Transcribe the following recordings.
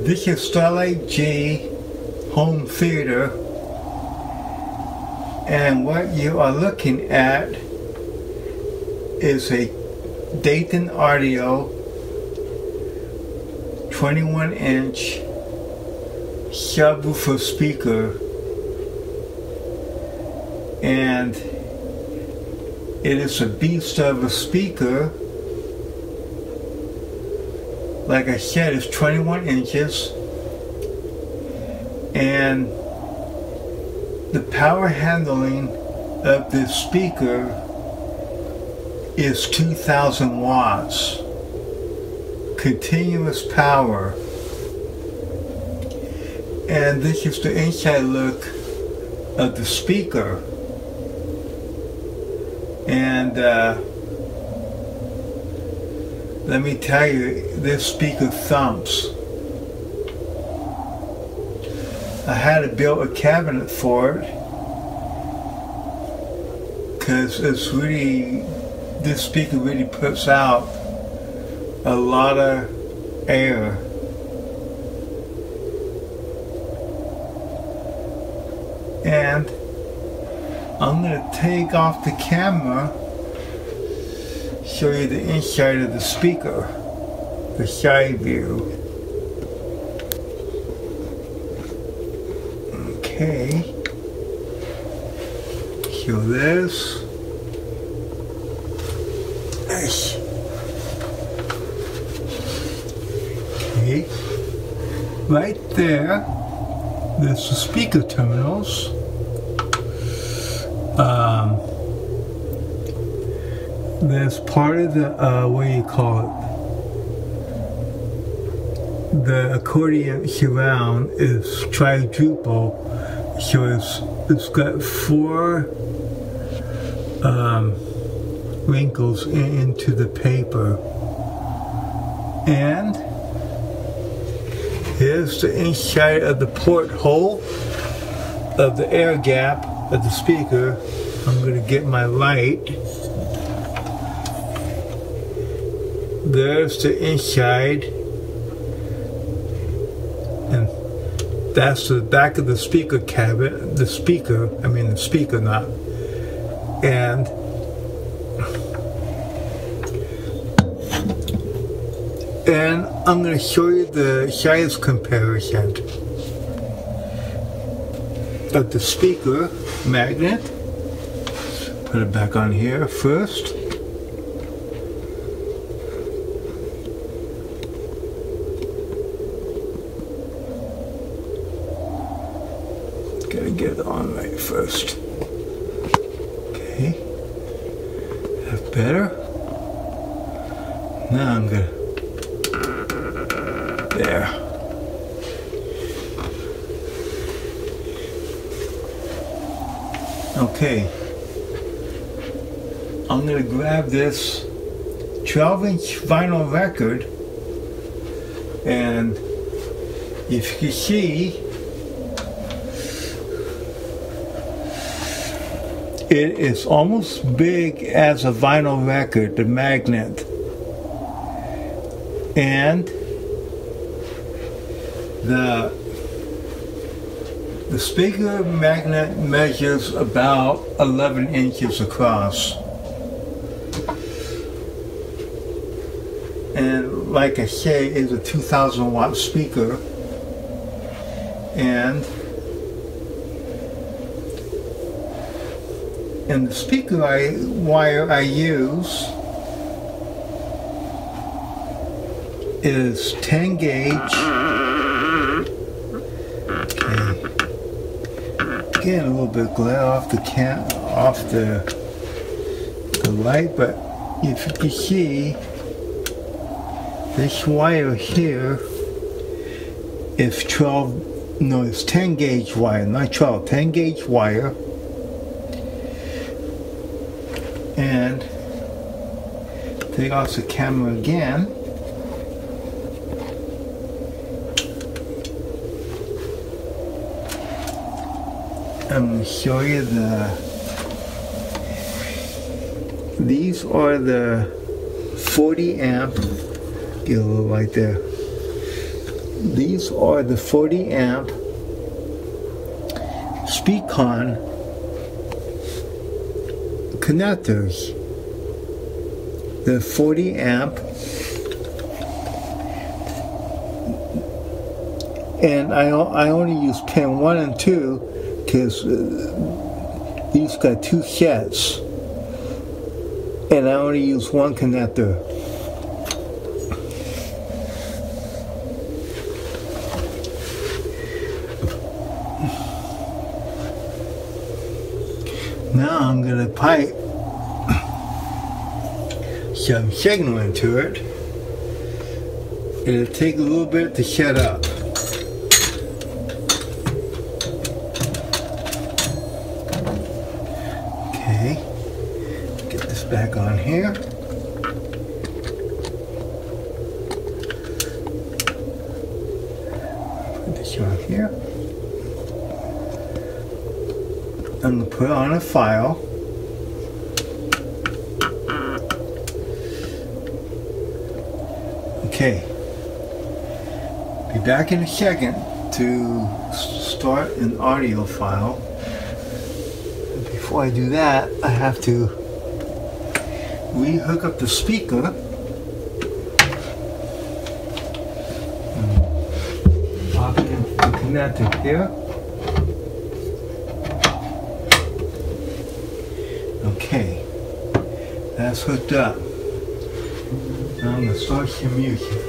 This is Starlight G Home Theater. And what you are looking at is a Dayton Audio 21 inch subwoofer speaker. And it is a beast of a speaker like I said, it's 21 inches. And the power handling of this speaker is 2000 watts. Continuous power. And this is the inside look of the speaker. And uh, let me tell you, this speaker thumps. I had to build a cabinet for it because it's really, this speaker really puts out a lot of air. And I'm going to take off the camera show you the inside of the speaker, the side view. Okay. Show this. Okay. Right there, there's the speaker terminals. There's part of the uh, what do you call it? The accordion surround is triduple so it's it's got four um, wrinkles in, into the paper. And here's the inside of the porthole of the air gap of the speaker. I'm going to get my light there's the inside and that's the back of the speaker cabinet the speaker I mean the speaker not and and I'm going to show you the size comparison of the speaker magnet put it back on here first get on right first. Okay. That better? Now I'm gonna. There. Okay. I'm gonna grab this 12 inch vinyl record and if you see It is almost big as a vinyl record, the magnet. And the the speaker magnet measures about 11 inches across. And like I say, it's a 2000 watt speaker. And and the speaker I, wire I use is 10 gauge. Okay. Getting a little bit glare off the can off the the light, but if you can see this wire here is 12 no it's 10 gauge wire not 12 10 gauge wire and take off the camera again. I'm going to show you the these are the 40 amp get a little light there. These are the 40 amp Speakon connectors. The 40 amp and I, I only use pin 1 and 2 because uh, these got two sets and I only use one connector. Now I'm going to pipe some signal into it. It'll take a little bit to set up. Okay, get this back on here. Put this on here. I'm going to put on a file. Okay. Be back in a second to start an audio file. Before I do that, I have to re-hook up the speaker. Hmm. Pop connector here. Okay, that's hooked up. Now I'm gonna start some music.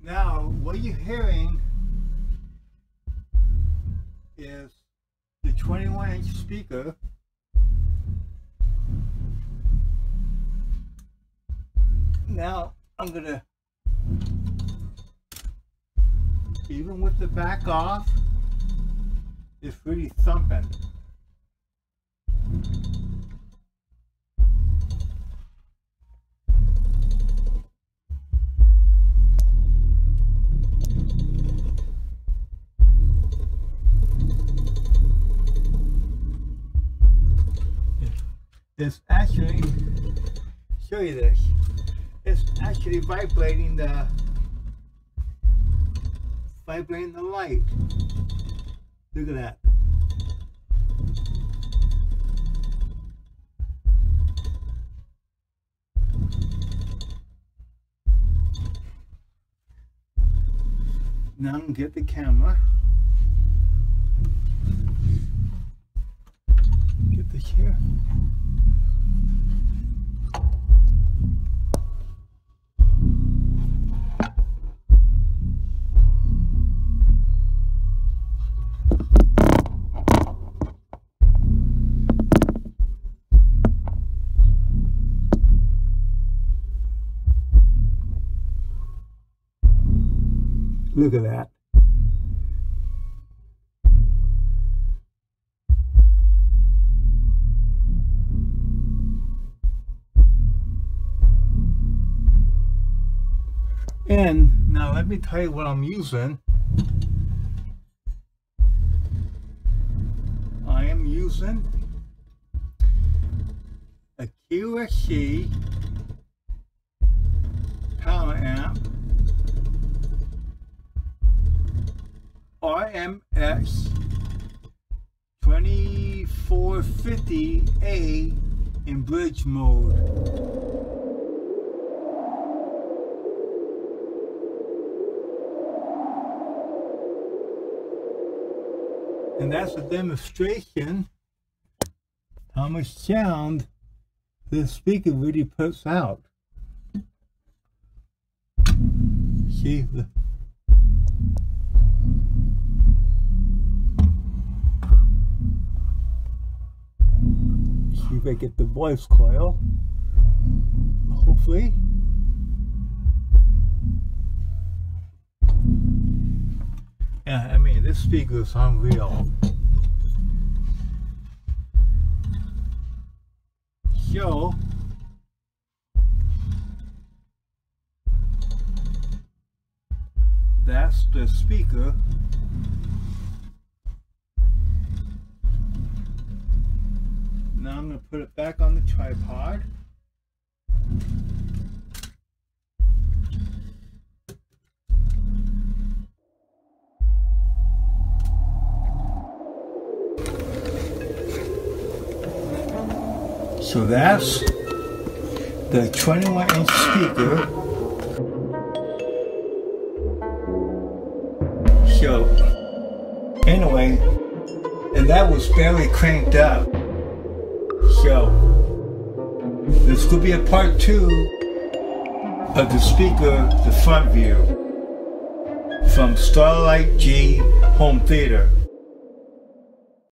Now, what you're hearing is 21 inch speaker now I'm gonna even with the back off it's really thumping it's actually show you this. It's actually vibrating the vibrating the light. Look at that. Now get the camera Look at that. And now let me tell you what I'm using. I am using a QSC RMX 2450A in bridge mode. And that's a demonstration how much sound this speaker really puts out. See the if I get the voice coil. Hopefully. Yeah, I mean, this speaker is unreal. So, that's the speaker. Put it back on the tripod. So that's the 21 inch speaker. So anyway, and that was barely cranked up. So this could be a part two of the speaker, the front view from Starlight G Home Theater.